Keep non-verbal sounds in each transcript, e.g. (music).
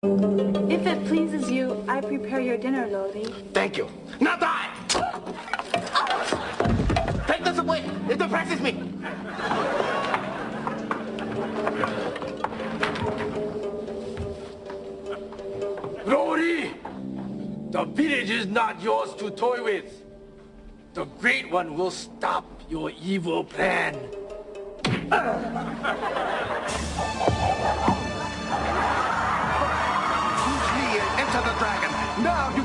If it pleases you, I prepare your dinner, Lodi. Thank you. Now die! Take this away. It depresses me. Rory! The village is not yours to toy with. The Great One will stop your evil plan. (laughs)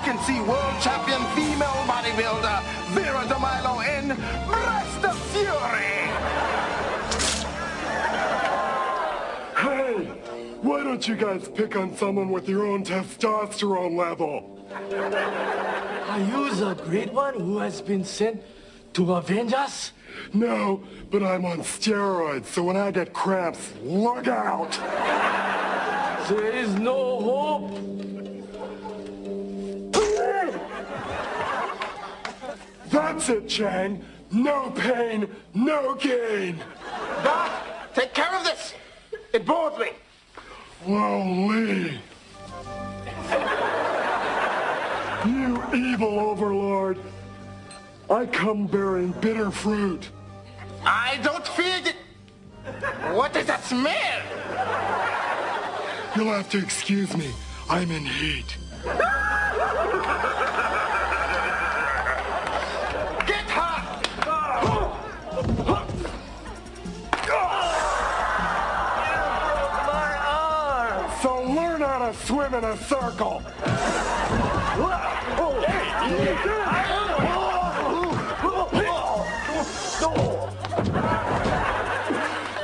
can see world champion female bodybuilder Vera DeMillo in Breasts of Fury. Hey, why don't you guys pick on someone with your own testosterone level? Are you the Great One who has been sent to avenge us? No, but I'm on steroids, so when I get cramps, look out! There is no hope. That's it, Chang. No pain, no gain. Doc, take care of this. It bores me. Whoa, Lee. You evil overlord. I come bearing bitter fruit. I don't feel it. What is that smell? You'll have to excuse me. I'm in heat. To swim in a circle.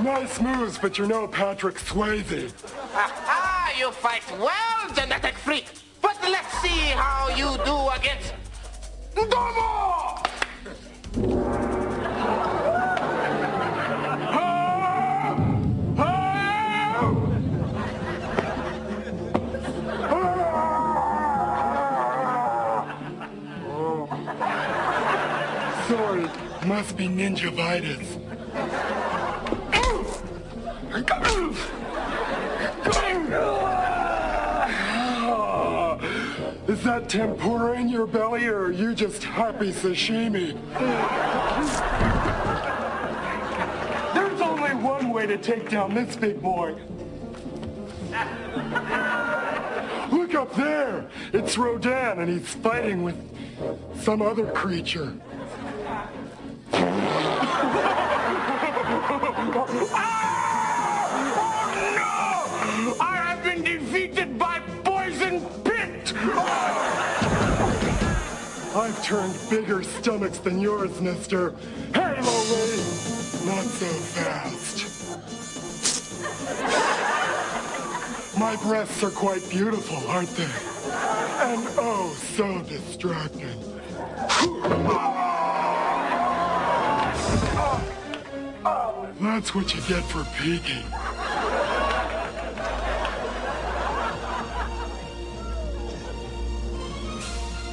Nice moves, but you're no Patrick Swayze. Aha, you fight well, genetic freak. But let's see how you do against Domo! Must be ninja-vitis. Is that tempura in your belly, or are you just happy sashimi? There's only one way to take down this big boy. Look up there! It's Rodan, and he's fighting with some other creature. Ah! Oh no! I have been defeated by Poison Pit! Oh! I've turned bigger stomachs than yours, mister. Hey, Lowly! Not so fast. My breasts are quite beautiful, aren't they? And oh, so distracting. That's what you get for peeking.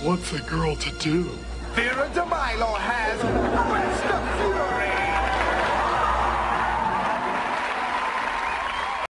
What's a girl to do? Vera DeMillo has!